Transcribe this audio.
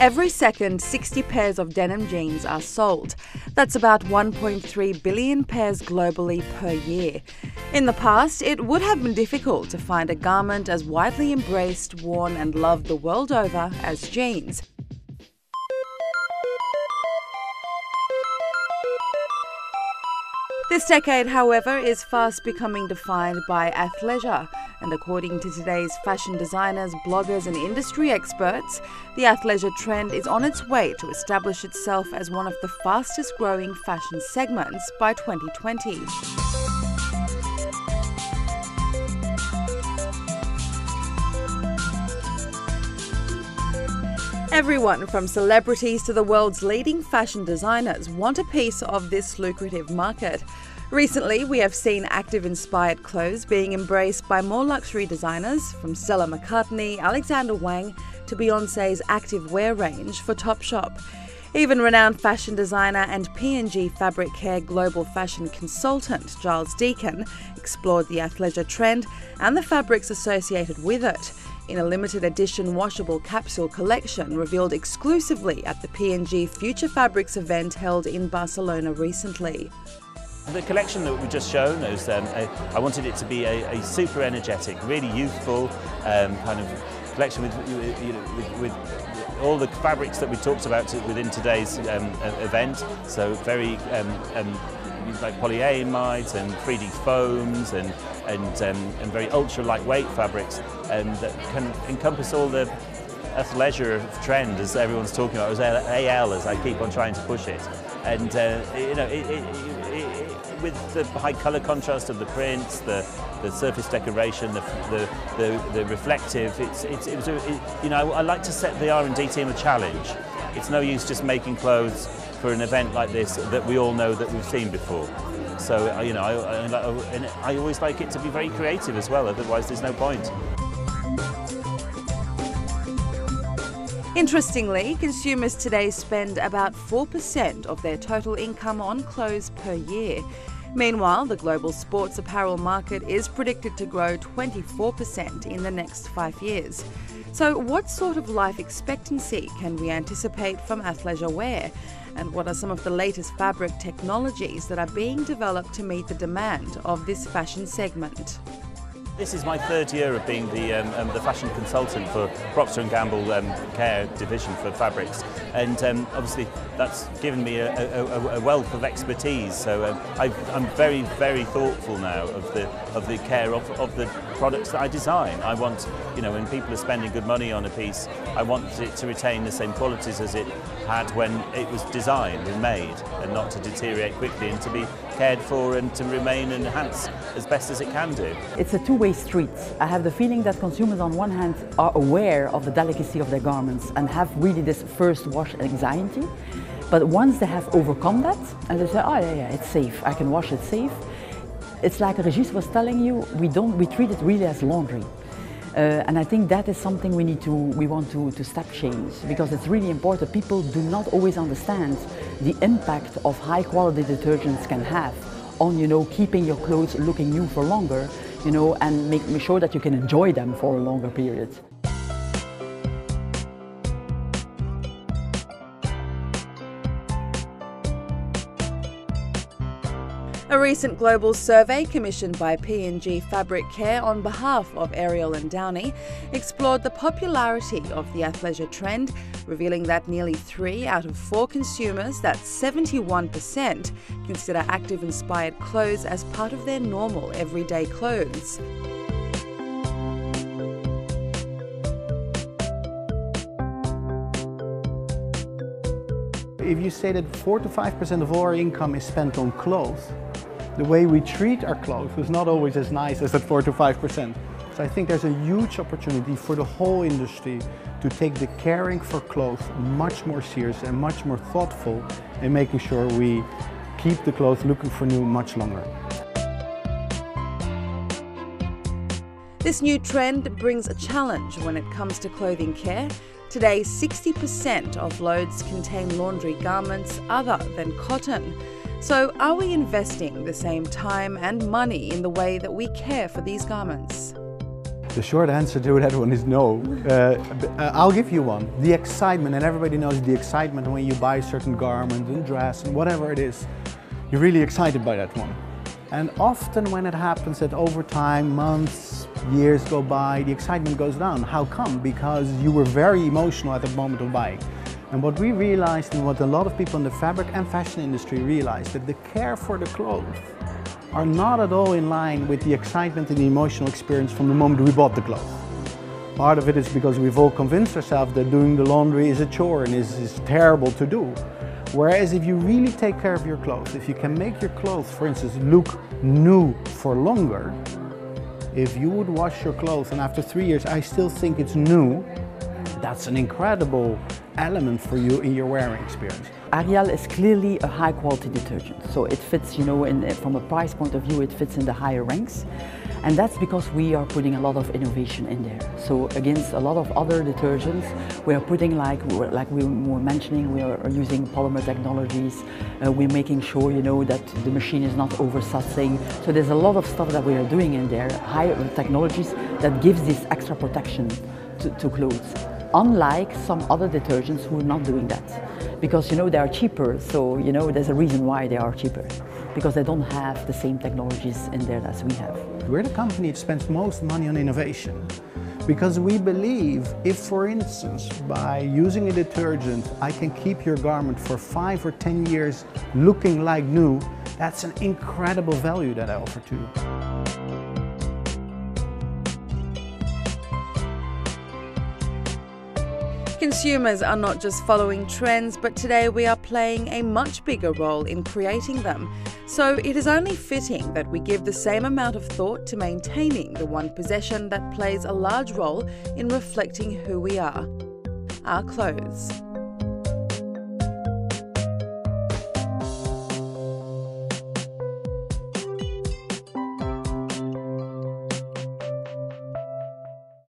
Every second, 60 pairs of denim jeans are sold. That's about 1.3 billion pairs globally per year. In the past, it would have been difficult to find a garment as widely embraced, worn, and loved the world over as jeans. This decade, however, is fast becoming defined by athleisure, and according to today's fashion designers, bloggers, and industry experts, the athleisure trend is on its way to establish itself as one of the fastest growing fashion segments by 2020. Everyone from celebrities to the world's leading fashion designers want a piece of this lucrative market. Recently, we have seen active inspired clothes being embraced by more luxury designers, from Stella McCartney, Alexander Wang, to Beyonce's active wear range for Topshop. Even renowned fashion designer and P&G Fabric Care global fashion consultant Giles Deacon explored the athleisure trend and the fabrics associated with it in a limited edition washable capsule collection revealed exclusively at the P&G Future Fabrics event held in Barcelona recently. The collection that we've just shown is, um, a, I wanted it to be a, a super energetic, really youthful um, kind of collection with, you know, with, with, all the fabrics that we talked about within today's um, event. So very um, um, like polyamides and 3D foams and, and, um, and very ultra lightweight fabrics um, that can encompass all the athleisure trend as everyone's talking about, as AL as I keep on trying to push it. And uh, you know, it, it, it, with the high colour contrast of the prints, the, the surface decoration, the, the, the, the reflective, it's, it's, it was a, you know, I like to set the R&D team a challenge. It's no use just making clothes for an event like this that we all know that we've seen before. So, uh, you know, I, I, I always like it to be very creative as well, otherwise there's no point. Interestingly, consumers today spend about 4% of their total income on clothes per year. Meanwhile, the global sports apparel market is predicted to grow 24% in the next five years. So, what sort of life expectancy can we anticipate from athleisure wear? And what are some of the latest fabric technologies that are being developed to meet the demand of this fashion segment? This is my third year of being the, um, um, the fashion consultant for Procter & Gamble um, Care Division for Fabrics and um, obviously that's given me a, a, a wealth of expertise so um, i am very very thoughtful now of the, of the care of, of the products that I design. I want, you know, when people are spending good money on a piece, I want it to retain the same qualities as it had when it was designed and made and not to deteriorate quickly and to be cared for and to remain and enhance as best as it can do. It's a two-way street. I have the feeling that consumers on one hand are aware of the delicacy of their garments and have really this first wash anxiety. But once they have overcome that and they say, oh yeah, yeah, it's safe, I can wash it safe, it's like Regis was telling you, we don't, we treat it really as laundry. Uh, and I think that is something we need to, we want to, to step change because it's really important. People do not always understand the impact of high quality detergents can have on, you know, keeping your clothes looking new for longer, you know, and making sure that you can enjoy them for a longer period. Recent global survey commissioned by P&G Fabric Care on behalf of Ariel and Downy explored the popularity of the athleisure trend, revealing that nearly 3 out of 4 consumers, that's 71%, consider active inspired clothes as part of their normal everyday clothes. If you say that 4 to 5% of all our income is spent on clothes, the way we treat our clothes is not always as nice as that 4 to 5%. So I think there's a huge opportunity for the whole industry to take the caring for clothes much more serious and much more thoughtful in making sure we keep the clothes looking for new much longer. This new trend brings a challenge when it comes to clothing care. Today, 60% of loads contain laundry garments other than cotton. So, are we investing the same time and money in the way that we care for these garments? The short answer to that one is no. Uh, uh, I'll give you one. The excitement, and everybody knows the excitement when you buy a certain garment and dress and whatever it is. You're really excited by that one. And often when it happens that over time, months, years go by, the excitement goes down. How come? Because you were very emotional at the moment of buying. And what we realized and what a lot of people in the fabric and fashion industry realized that the care for the clothes are not at all in line with the excitement and the emotional experience from the moment we bought the clothes. Part of it is because we've all convinced ourselves that doing the laundry is a chore and is, is terrible to do. Whereas if you really take care of your clothes, if you can make your clothes, for instance, look new for longer, if you would wash your clothes and after three years I still think it's new, that's an incredible element for you in your wearing experience. Ariel is clearly a high quality detergent. So it fits, you know, in, from a price point of view, it fits in the higher ranks. And that's because we are putting a lot of innovation in there. So against a lot of other detergents, we are putting like, like we were mentioning, we are using polymer technologies. Uh, we're making sure, you know, that the machine is not oversudsing. So there's a lot of stuff that we are doing in there, high technologies that gives this extra protection to, to clothes unlike some other detergents who are not doing that. Because you know they are cheaper, so you know there's a reason why they are cheaper. Because they don't have the same technologies in there as we have. We're the company that spends most money on innovation. Because we believe if, for instance, by using a detergent, I can keep your garment for five or 10 years looking like new, that's an incredible value that I offer to you. Consumers are not just following trends, but today we are playing a much bigger role in creating them. So it is only fitting that we give the same amount of thought to maintaining the one possession that plays a large role in reflecting who we are our clothes.